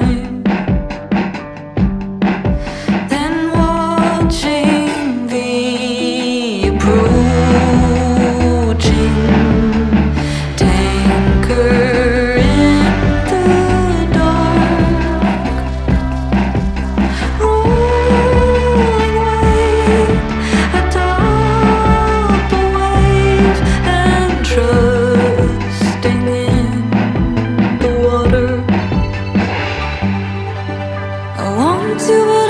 time to believe.